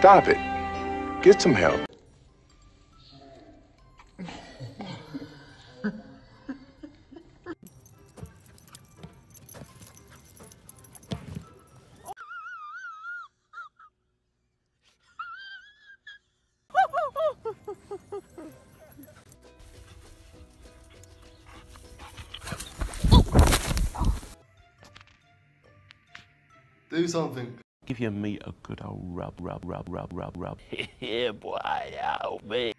Stop it. Get some help. Do something. Give your meat a good old rub, rub, rub, rub, rub, rub. yeah, boy, help me.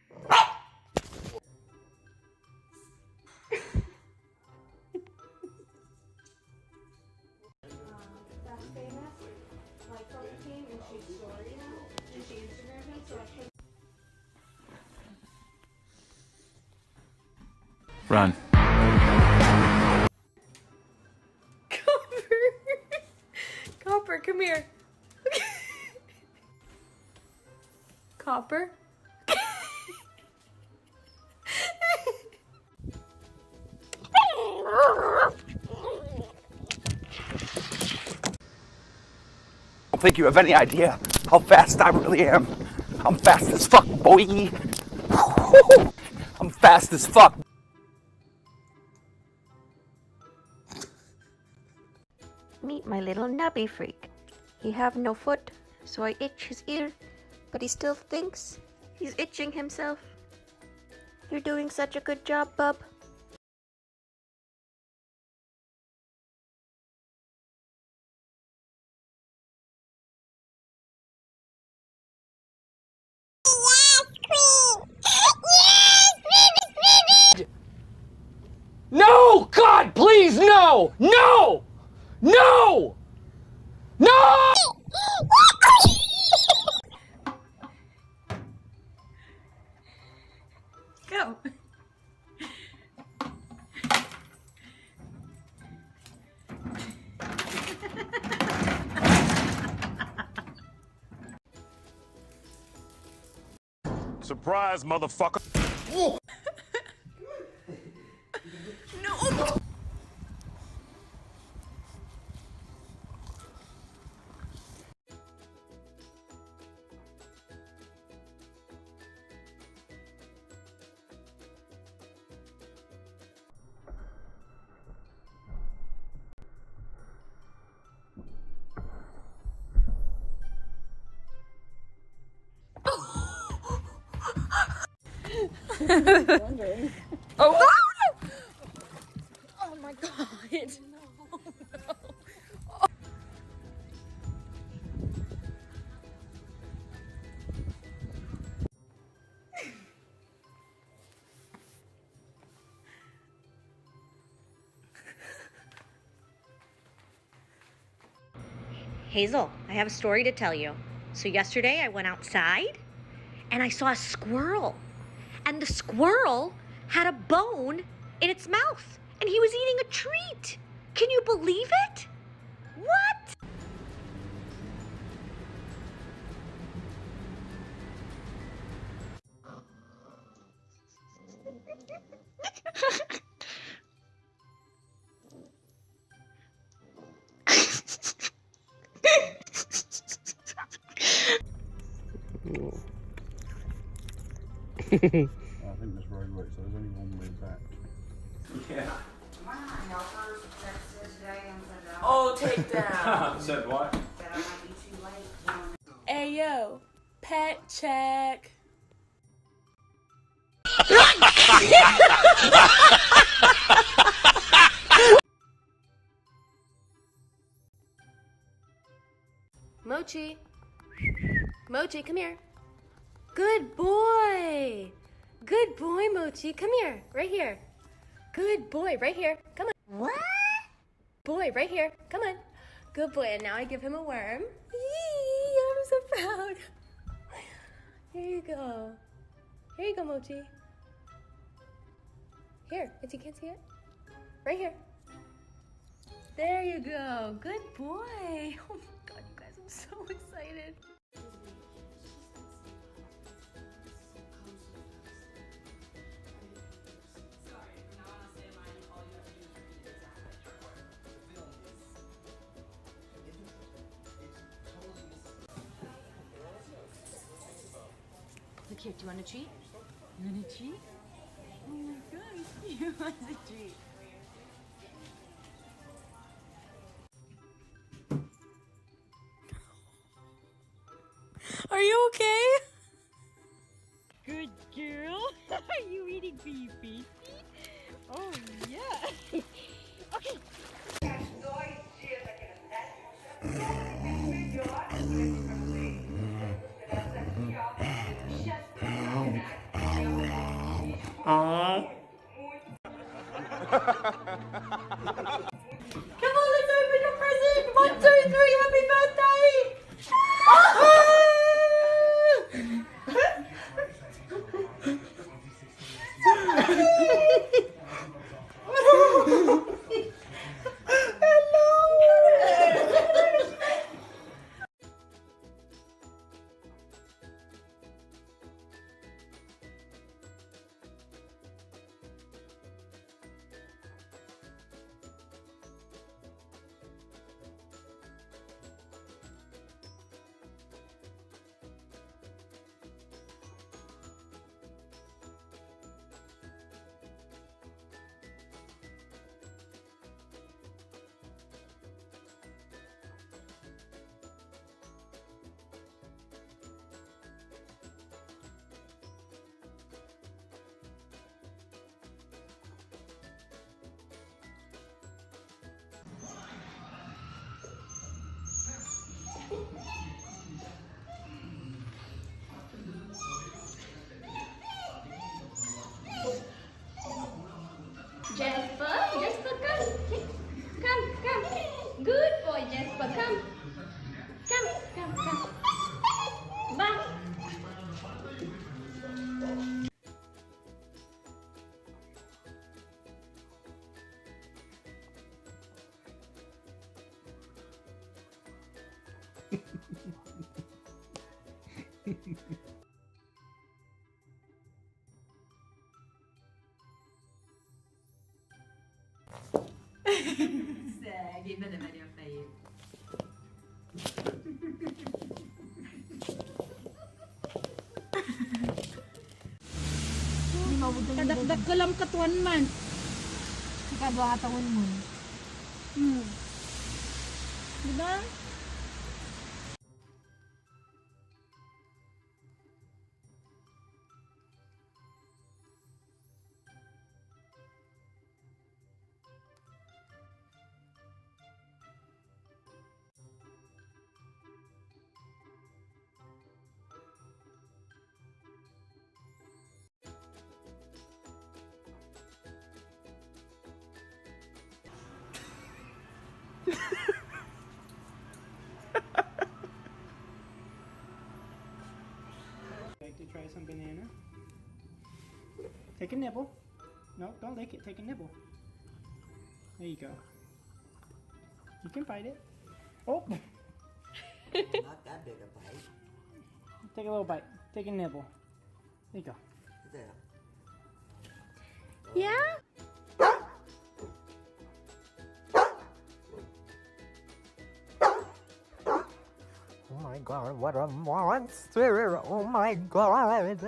that's don't think you have any idea how fast I really am. I'm fast as fuck, boy. I'm fast as fuck. Meet my little nubby freak. He have no foot, so I itch his ear, but he still thinks he's itching himself. You're doing such a good job, bub. No! No! No! No! Go. Surprise, motherfucker. No. Oh. Oh, oh my god. No, no. Hazel, I have a story to tell you. So, yesterday I went outside and I saw a squirrel. And the squirrel had a bone in its mouth and he was eating a treat. Can you believe it? I think this road works, so there's only one way back. Oh, take down. Said what? Ayo, pet check. Mochi. Mochi, come here. Good boy. Good boy, Mochi. Come here. Right here. Good boy. Right here. Come on. What? Boy, right here. Come on. Good boy. And now I give him a worm. Yee, I'm so proud. Here you go. Here you go, Mochi. Here, if you can't see it. Right here. There you go. Good boy. Oh my god, you guys, I'm so excited. Here, do you want a treat? You want a treat? Oh my gosh, you want a treat. Are you okay? Good girl. Are you eating for you, baby? Oh, yeah. okay. Come Gimana Maria Faye? Kadakdak ko lang kat one month. Katawan mo. Hmm. Diba? Like to try some banana? Take a nibble. No, don't lick it. Take a nibble. There you go. You can bite it. Oh! Not that big a bite. Take a little bite. Take a nibble. There you go. There. Yeah? God, what a monster! Oh my god!